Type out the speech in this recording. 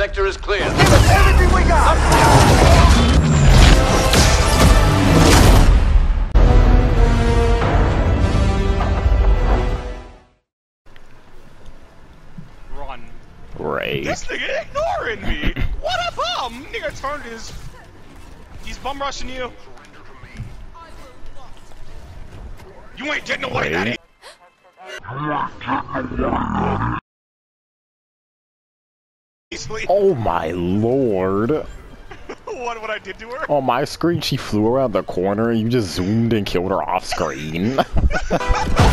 sector is clear. Give us everything we got! Run. Right. This nigga ignoring me. what a bum! Nigga turned his. He's bum rushing you. You ain't getting away, Wait. daddy. Easily. Oh my lord. what what I did to her? On my screen, she flew around the corner and you just zoomed and killed her off screen.